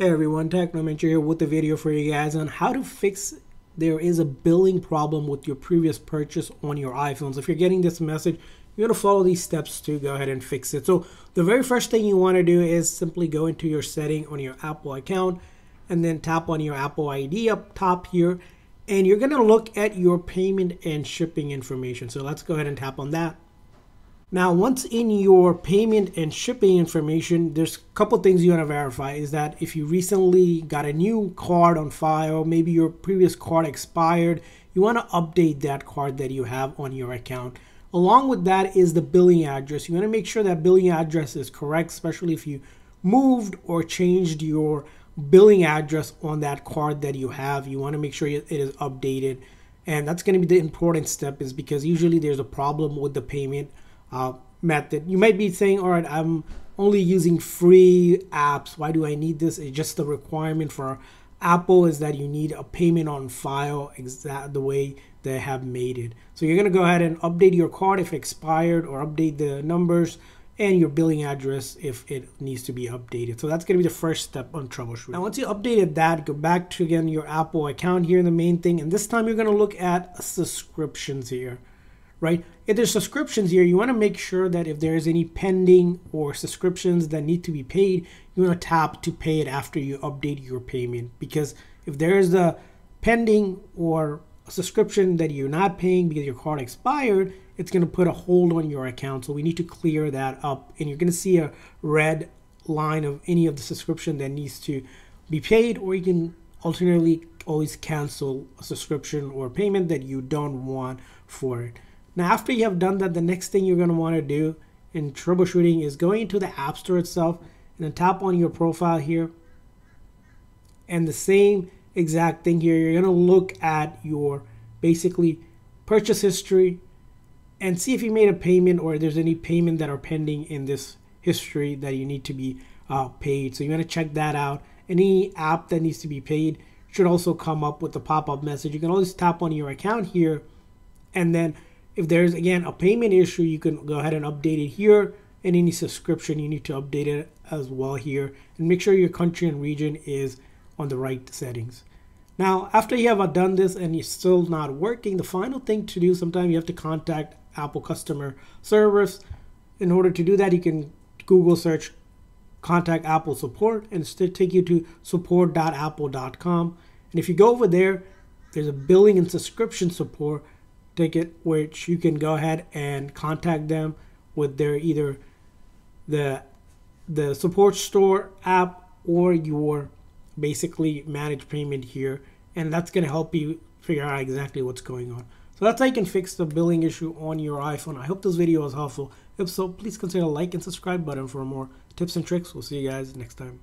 Hey everyone, Technomentary here with a video for you guys on how to fix there is a billing problem with your previous purchase on your iPhones. If you're getting this message, you're going to follow these steps to go ahead and fix it. So the very first thing you want to do is simply go into your setting on your Apple account and then tap on your Apple ID up top here and you're going to look at your payment and shipping information. So let's go ahead and tap on that. Now, once in your payment and shipping information, there's a couple things you want to verify is that if you recently got a new card on file, maybe your previous card expired, you want to update that card that you have on your account. Along with that is the billing address. You want to make sure that billing address is correct, especially if you moved or changed your billing address on that card that you have. You want to make sure it is updated. And that's going to be the important step is because usually there's a problem with the payment uh, method. You might be saying, all right, I'm only using free apps. Why do I need this? It's just the requirement for Apple is that you need a payment on file exact the way they have made it. So you're gonna go ahead and update your card if expired or update the numbers and your billing address if it needs to be updated. So that's gonna be the first step on troubleshooting. Now once you updated that, go back to again your Apple account here in the main thing and this time you're gonna look at subscriptions here right? If there's subscriptions here, you want to make sure that if there's any pending or subscriptions that need to be paid, you want to tap to pay it after you update your payment. Because if there's a pending or a subscription that you're not paying because your card expired, it's going to put a hold on your account. So we need to clear that up. And you're going to see a red line of any of the subscription that needs to be paid, or you can alternately always cancel a subscription or payment that you don't want for it. Now, after you have done that, the next thing you're going to want to do in troubleshooting is going into the App Store itself and then tap on your profile here. And the same exact thing here, you're going to look at your basically purchase history and see if you made a payment or there's any payment that are pending in this history that you need to be uh, paid. So you want to check that out. Any app that needs to be paid should also come up with a pop-up message. You can always tap on your account here and then if there's again a payment issue, you can go ahead and update it here. And any subscription, you need to update it as well here. And make sure your country and region is on the right settings. Now, after you have done this and it's still not working, the final thing to do, sometimes you have to contact Apple customer service. In order to do that, you can Google search contact Apple support and still take you to support.apple.com. And if you go over there, there's a billing and subscription support ticket, which you can go ahead and contact them with their either the the support store app or your basically managed payment here. And that's going to help you figure out exactly what's going on. So that's how you can fix the billing issue on your iphone. I hope this video was helpful. If so please consider like and subscribe button for more tips and tricks. We'll see you guys next time